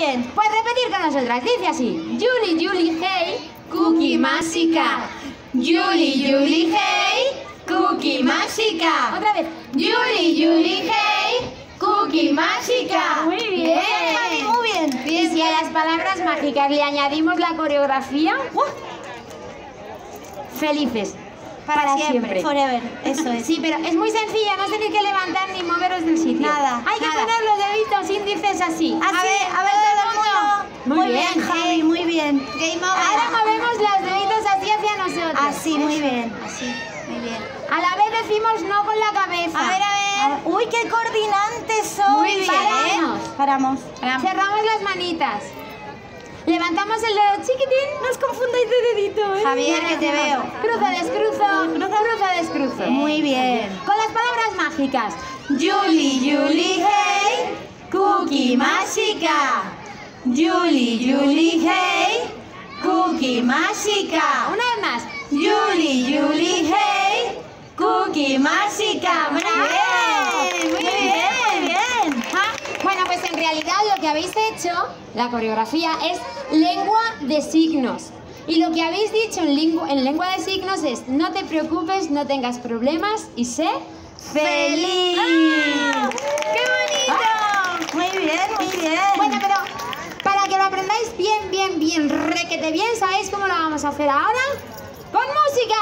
bien. Pues repetir con nosotras, dice así. Julie, Julie, hey, cookie mágica. Julie, Julie, hey, cookie mágica. Otra vez. Julie, Julie, hey, cookie mágica. Muy bien. Bien. Muy bien. Y si a las palabras mágicas le añadimos la coreografía, felices. Para, siempre. Forever. Eso es. Sí, pero es muy sencilla, no tenéis que levantar ni moveros del sitio. Nada, Hay que nada. poner los deditos índices así. Así, a ver, a ver todo el mundo. Muy bien, Javi, muy bien. Ahora movemos los deditos así hacia nosotros. Así, muy bien. Así, muy bien. A la vez decimos no con la cabeza. A ver, a ver. Uy, qué coordinantes son. Muy bien. Paramos. Paramos. Cerramos las manitas. Levantamos el dedo chiquitín. No os confundáis de dedito, ¿eh? Javier, que te veo. Cruzo, descruzo, cruzo, cruzo, descruzo. Muy bien. Con las palabras mágicas. Julie, Julie, hey, cookie mágica. Julie, Julie, hey, cookie mágica. Una vez más. Julie, Julie, hey, cookie mágica. Muy bien, muy bien, muy bien. Ah, Bueno, pues en realidad lo que habéis hecho, la coreografía, es lengua de signos. Y lo que habéis dicho en, lengua- en lengua de signos es no te preocupes, no tengas problemas y sé feliz. ¡Ah! ¡Qué bonito! Muy bien, muy bien. Bueno, pero para que lo aprendáis bien, bien, bien, requete bien, ¿sabéis cómo lo vamos a hacer ahora? ¡Con música!